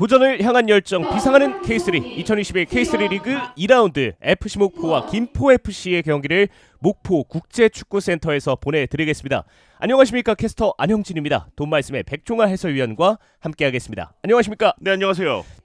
도전을 향한 열정 비상하는 K3 2021 K3 리그 2라운드 FC 목포와 김포 FC의 경기를 목포 국제축구센터에서 보내드리겠습니다. 안녕하십니까 캐스터 안영진입니다. 돈 말씀의 백종아 해설위원과 함께하겠습니다. 안녕하십니까 네 안녕하세요.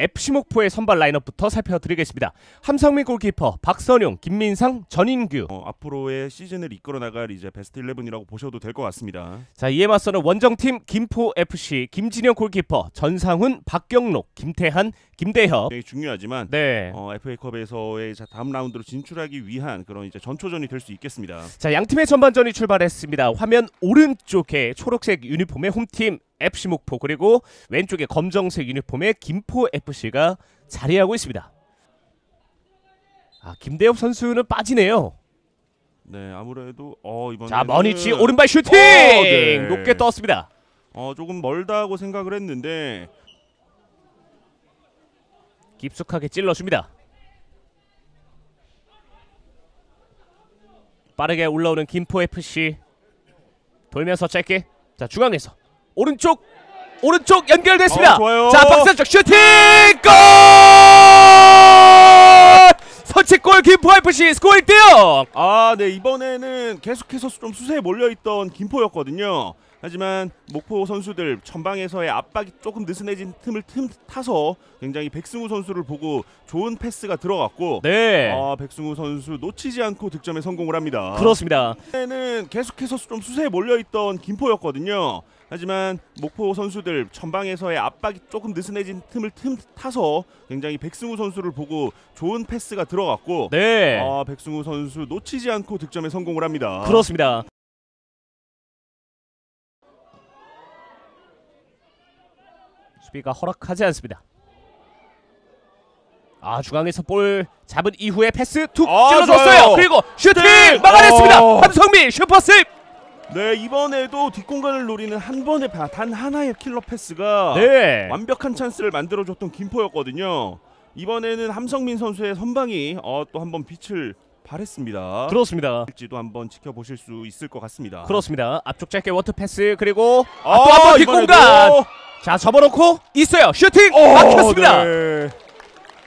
FC 목포의 선발 라인업부터 살펴드리겠습니다. 함성민 골키퍼, 박선용, 김민상, 전인규. 어, 앞으로의 시즌을 이끌어 나갈 이제 베스트 11이라고 보셔도 될 것 같습니다. 자 이에 맞서는 원정팀 김포 FC 김진영 골키퍼, 전상훈, 박경록, 김태한, 김대협. 굉장히 중요하지만 네. 어, FA컵에서의 자, 다음 라운드로 진출하기 위한 그런 이제 전초전이 될 수 있겠습니다. 자 양 팀의 전반전이 출발했습니다. 화면 오른쪽에 초록색 유니폼의 홈팀 FC 목포 그리고 왼쪽에 검정색 유니폼의 김포 FC가 자리하고 있습니다. 아 김대엽 선수는 빠지네요. 네 아무래도 어 이번 자 머니치 오른발 슈팅 어, 네. 높게 떴습니다. 어 조금 멀다고 생각을 했는데 깊숙하게 찔러줍니다. 빠르게 올라오는 김포 FC 돌면서 짧게 자 중앙에서 오른쪽 오른쪽 연결됐습니다. 어. 자 박스쪽 슈팅 골! 선취골 김포 FC 스코어 1대 0. 아 네 이번에는 계속해서 좀 수세에 몰려있던 김포였거든요. 하지만 목포 선수들 전방에서의 압박이 조금 느슨해진 틈을 틈 타서 굉장히 백승우 선수를 보고 좋은 패스가 들어갔고 네 아, 백승우 선수 놓치지 않고 득점에 성공을 합니다. 그렇습니다. 는 계속해서 좀 수세에 몰려있던 김포였거든요. 하지만 목포 선수들 전방에서의 압박이 조금 느슨해진 틈을 틈 타서 굉장히 백승우 선수를 보고 좋은 패스가 들어갔고 네 아, 백승우 선수 놓치지 않고 득점에 성공을 합니다. 그렇습니다. 수비가 허락하지 않습니다. 아 중앙에서 볼 잡은 이후에 패스 툭 아, 찔러줬어요. 좋아요. 그리고 슈팅 슈팅! 막아냈습니다. 어. 함성민 super save. 네 이번에도 뒷공간을 노리는 한 번의 바- 단 하나의 킬러 패스가 네. 완벽한 찬스를 만들어줬던 김포였거든요. 이번에는 함성민 선수의 선방이 어, 또 한 번 빛을 발했습니다. 그렇습니다. 지도 한번 지켜보실 수 있을 것 같습니다. 그렇습니다. 앞쪽 짧게 원투 패스 그리고 아, 아, 또한번 이번에도! 뒷공간. 자 접어놓고 있어요. 슈팅 어, 막혔습니다. 네.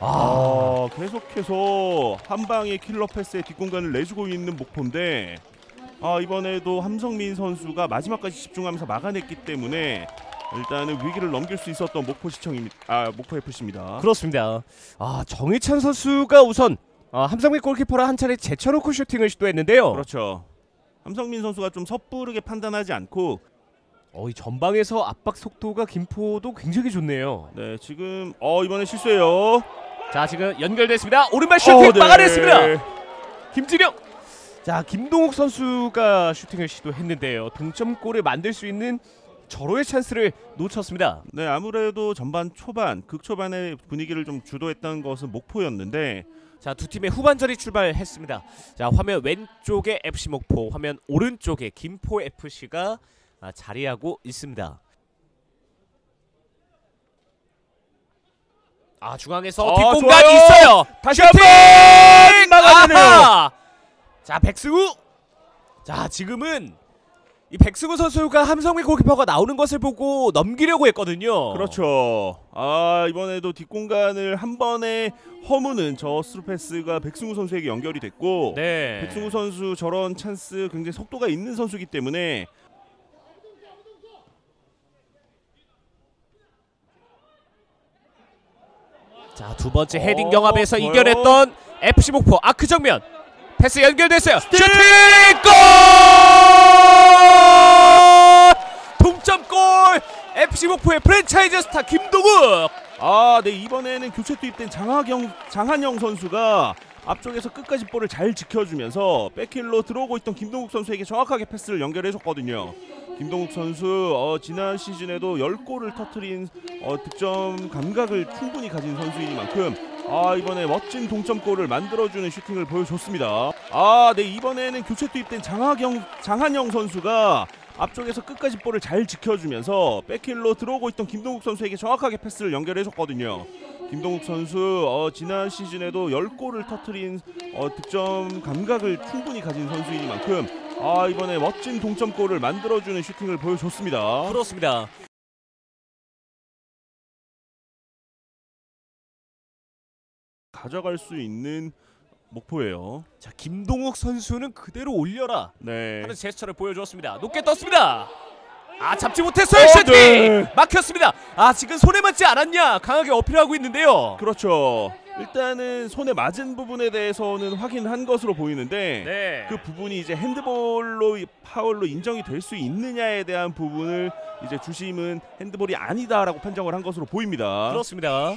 아, 아, 계속해서 한 방의 킬러 패스에 뒷공간을 내주고 있는 목포인데 아, 이번에도 함성민 선수가 마지막까지 집중하면서 막아냈기 때문에 일단은 위기를 넘길 수 있었던 목포 시청입니다. 아, 목포 FC입니다. 그렇습니다. 아 정희찬 선수가 우선 아, 함성민 골키퍼랑 한 차례 제쳐놓고 슈팅을 시도했는데요. 그렇죠. 함성민 선수가 좀 섣부르게 판단하지 않고 어, 이 전방에서 압박 속도가 김포도 굉장히 좋네요. 네, 지금 어 이번에 실수해요. 자 지금 연결됐습니다. 오른발 슈팅 어, 네. 막아냈습니다. 김진영. 자 김동욱 선수가 슈팅을 시도했는데요. 동점골을 만들 수 있는 절호의 찬스를 놓쳤습니다. 네, 아무래도 전반 초반, 극초반의 분위기를 좀 주도했던 것은 목포였는데 자 두 팀의 후반전이 출발했습니다. 자 화면 왼쪽에 FC 목포, 화면 오른쪽에 김포 FC가 아, 자리하고 있습니다. 아 중앙에서 아, 뒷공간 좋아요. 있어요. 다시 슈팅! 한번 막아내네요. 자 백승우. 자 지금은 이 백승우 선수가 함성민 골키퍼가 나오는 것을 보고 넘기려고 했거든요. 그렇죠. 아 이번에도 뒷공간을 한 번에 허무는 저 스루 패스가 백승우 선수에게 연결이 됐고 네. 백승우 선수 저런 찬스 굉장히 속도가 있는 선수이기 때문에 자 두 번째 어, 헤딩 경합에서 좋아요. 이겨냈던 FC 목포 아크 정면 패스 연결됐어요. 슈팅 골! 동점골! FC 목포의 프랜차이즈 스타 김동욱. 아 네 이번에는 교체 투입된 장하경 장한영 선수가 앞쪽에서 끝까지 볼을 잘 지켜주면서 back heel로 들어오고 있던 김동욱 선수에게 정확하게 패스를 연결해줬거든요. 김동욱 선수 어, 지난 시즌에도 10골을 터트린 어, 득점 감각을 충분히 가진 선수이니만큼 아 이번에 멋진 동점골을 만들어주는 슈팅을 보여줬습니다. 아 네 이번에는 교체 투입된 장하경 장한영 선수가 앞쪽에서 끝까지 볼을 잘 지켜주면서 백힐로 들어오고 있던 김동욱 선수에게 정확하게 패스를 연결해줬거든요. 김동욱 선수 어, 지난 시즌에도 10골을 터트린 어, 득점 감각을 충분히 가진 선수이니만큼 아 이번에 멋진 동점골을 만들어주는 슈팅을 보여줬습니다. 그렇습니다. 가져갈 수 있는 목포예요. 자 김동욱 선수는 그대로 올려라 네. 하는 제스처를 보여주었습니다. 높게 떴습니다. 아 잡지 못했어요 어, 슈팅 네. 막혔습니다. 아 지금 손에 맞지 않았냐 강하게 어필하고 있는데요. 그렇죠. 일단은 손에 맞은 부분에 대해서는 확인한 것으로 보이는데 네. 그 부분이 이제 핸드볼로 파울로 인정이 될 수 있느냐에 대한 부분을 이제 주심은 핸드볼이 아니다라고 판정을 한 것으로 보입니다. 그렇습니다.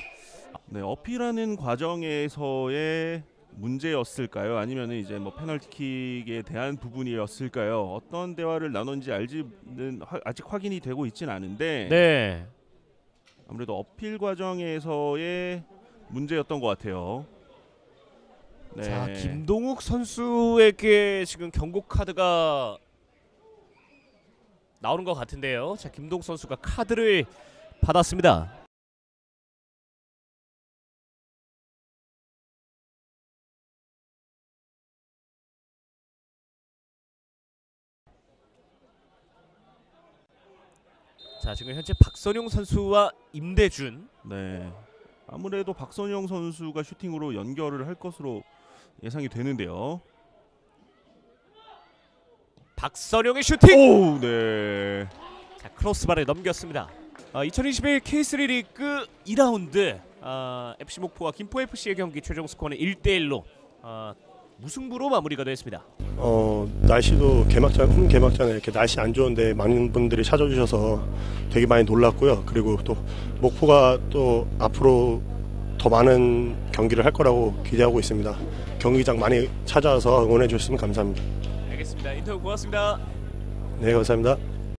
네, 어필하는 과정에서의 문제였을까요? 아니면 이제 뭐 페널티킥에 대한 부분이었을까요? 어떤 대화를 나눴는지 알지는 화- 아직 확인이 되고 있진 않은데 네. 아무래도 어필 과정에서의 문제였던 것 같아요. 네. 자 김동욱 선수에게 지금 경고 카드가 나오는 것 같은데요. 자 김동욱 선수가 카드를 받았습니다. 자 지금 현재 박선용 선수와 임대준 네. 아무래도 박선영 선수가 슈팅으로 연결을 할 것으로 예상이 되는데요. 박선용의 슈팅. 오, 네. 자 크로스바를 넘겼습니다. 아, 2021 K3 리그 2라운드 아, FC 목포와 김포 FC의 경기 최종 스코어는 1대 1로 아, 무승부로 마무리가 됐습니다. 어 날씨도 개막전 홈 개막전에 이렇게 날씨 안 좋은데 많은 분들이 찾아주셔서 되게 많이 놀랐고요. 그리고 또 목포가 또 앞으로 더 많은 경기를 할 거라고 기대하고 있습니다. 경기장 많이 찾아와서 응원해 주셨으면 감사합니다. 알겠습니다. 인터뷰 고맙습니다. 네 감사합니다.